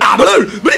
啊不乐不